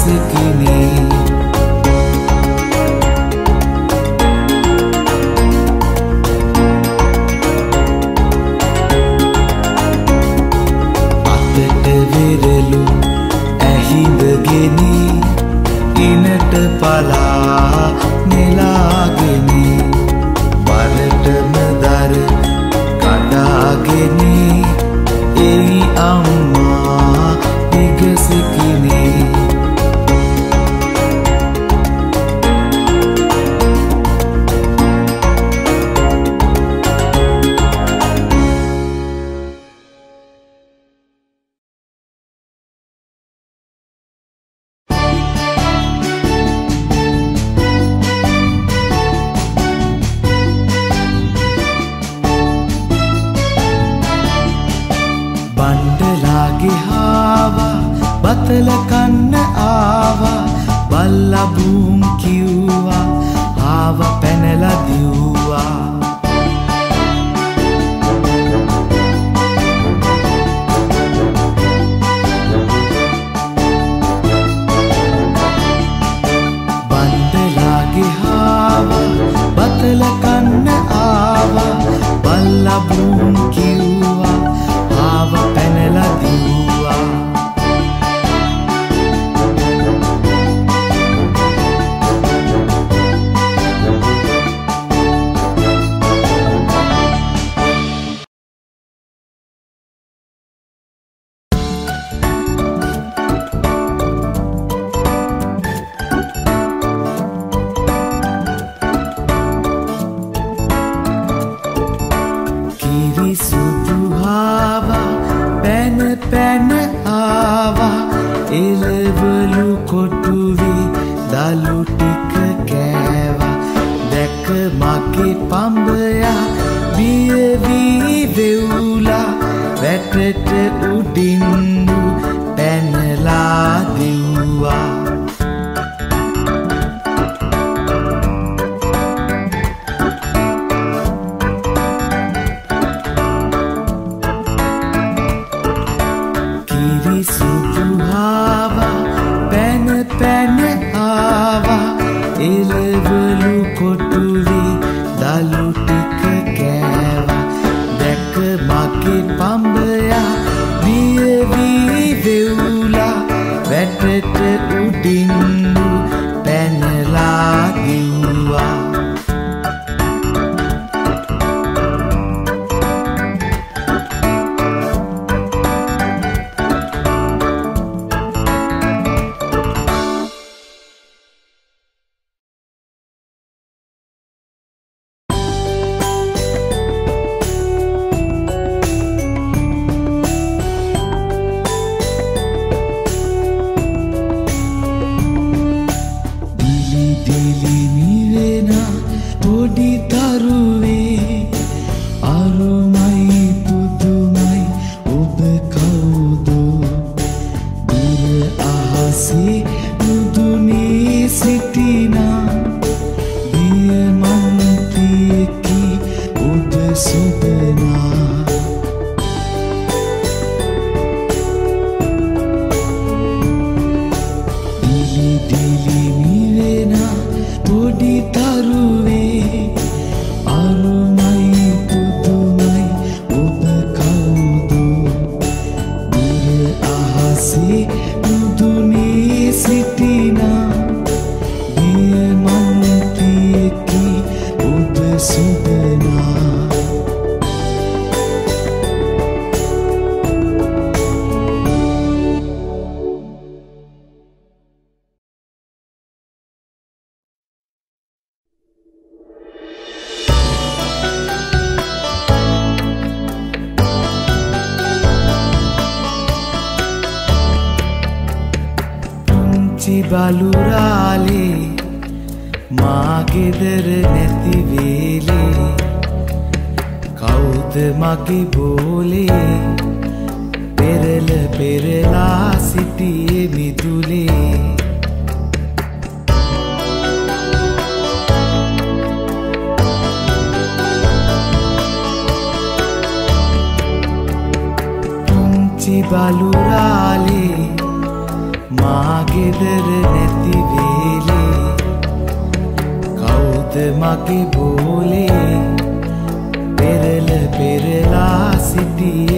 赐给你。බලුරාලේ මාගෙදර නැති වේලේ. කවුද මගේ බෝලේ? පෙරල පෙරලා සිටියේ මිදුලේ. පුංචි බලුරාලේ විස්තර නැති වේලේ? කවුද මගේ බෝලේ? පෙරල පෙරලා සිටියේ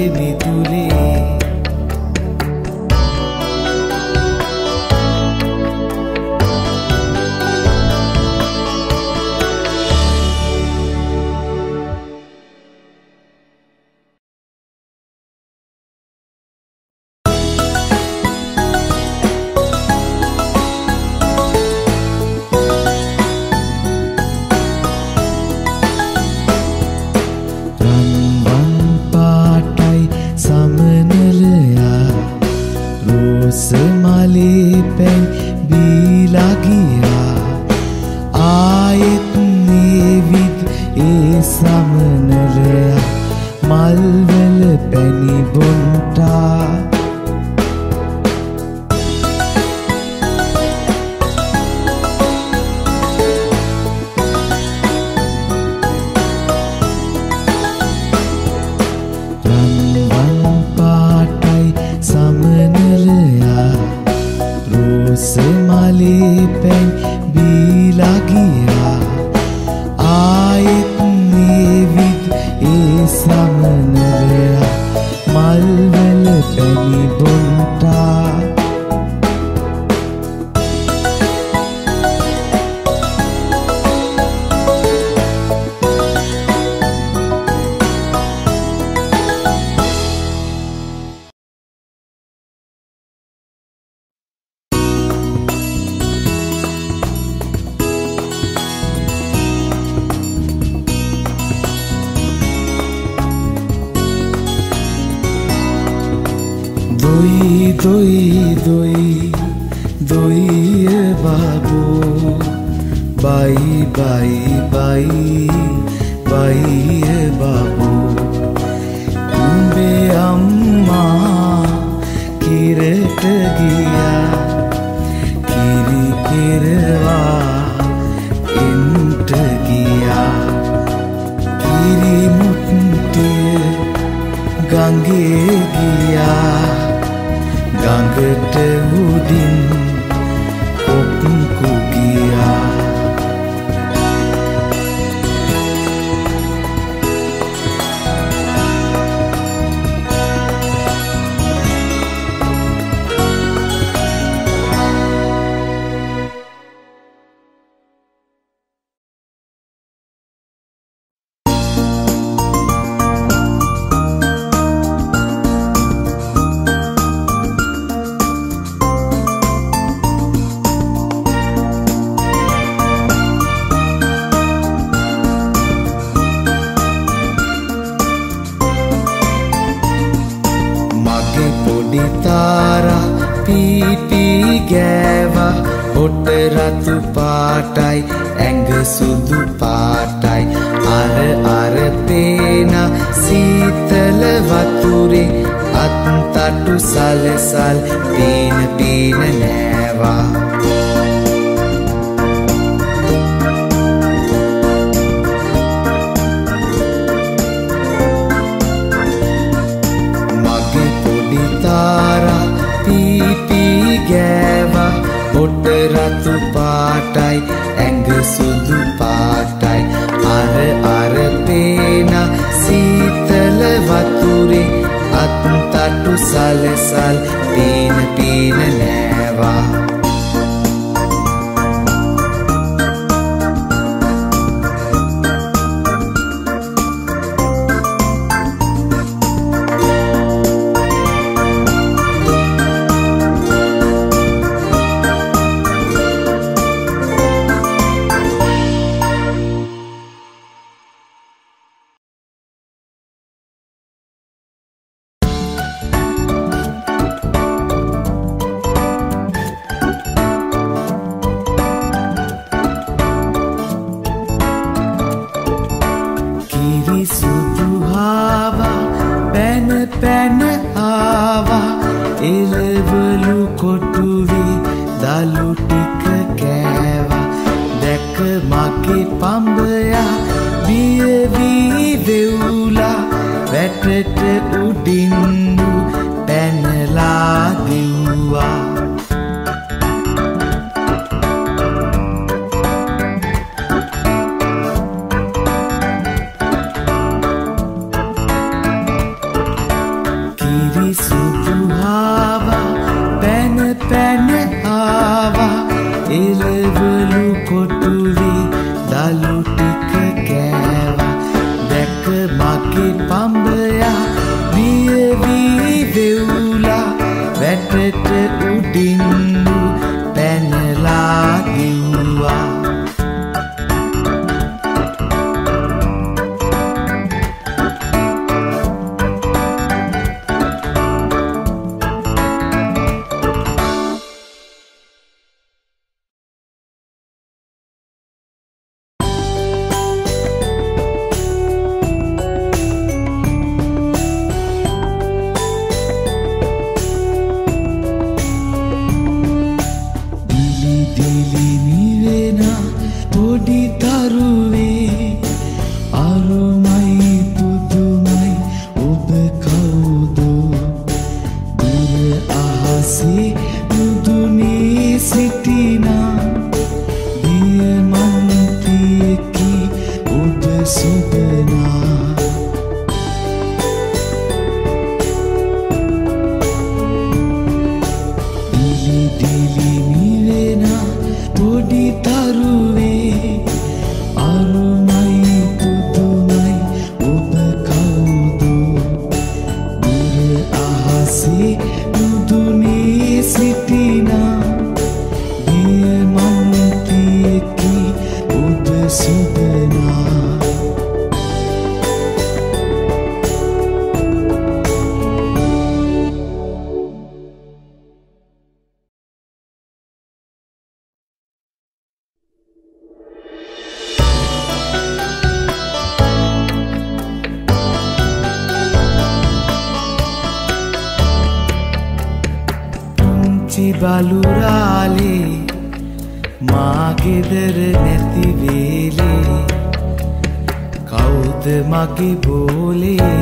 රතු පාටයි ඇඟ සුදු පාටයි. අර අර පේන සීතල වතුරේ අත්තටු සලසල් පේන පේන නෑවා. මගේ පොඩි තාරා පීපී ගෑවා. පොට රතු sale sal Oh dear. ඇසි බලුරාලේ මාගෙදර නැතිවේලේ කෞද මගේ බෝලේ?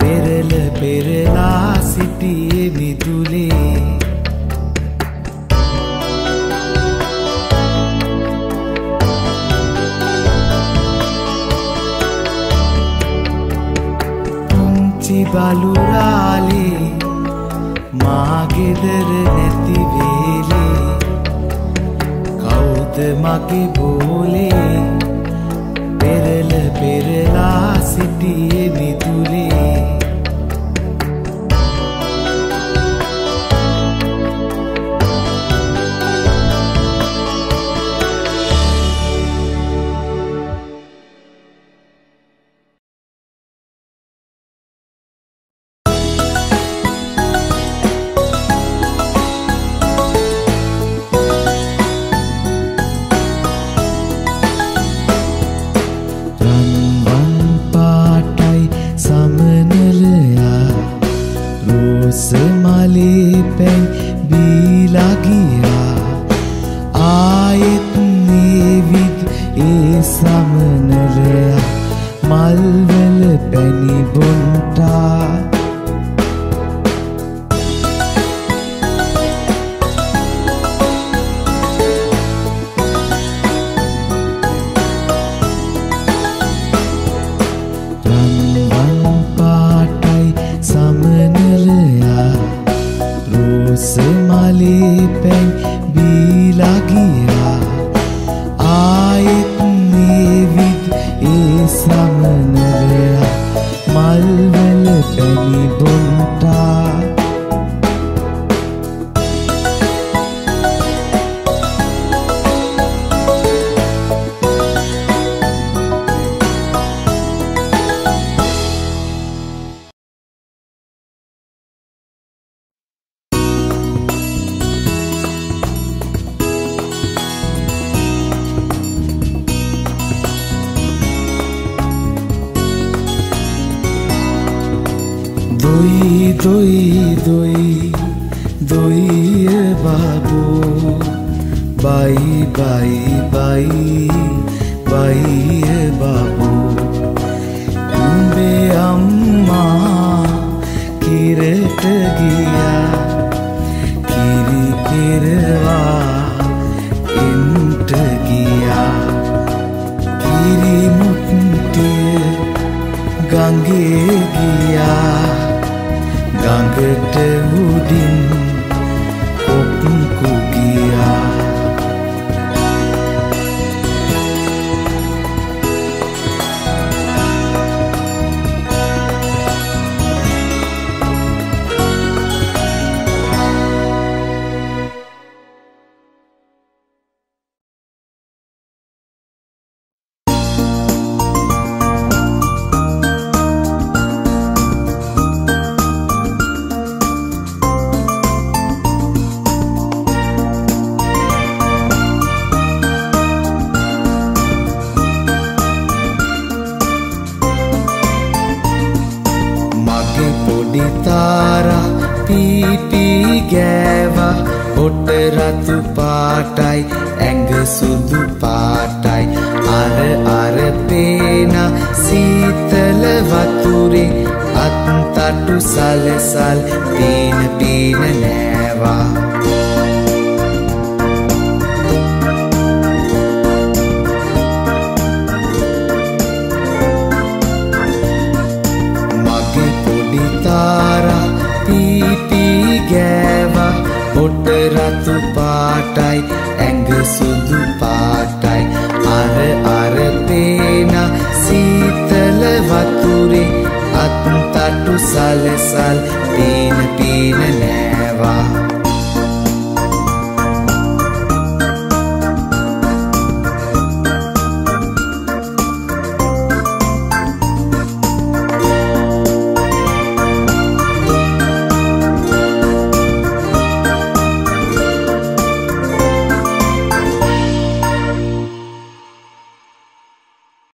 පෙරල පෙරලා සිටියේ මිදුලේ. පුංචි බලුරාලේ මාගෙදර නැතිවේලේ කෞද මගේ බෝලේ? පෙරල පෙරලා සිටියේ මිතුරේ. පීපී ගෑවා හොට රතු පාටයි ඇඟ සුදු පාටයි. අර අර පේන සීතල වතුරේ අත්තටු සලසල් පීන පීන නෑවා. හොට රතු පාටයි ඇඟ සුදු පාටයි. අර අර පේන සීතල වතුරේ අත්තටු සලසල් පීන පීන නෑවා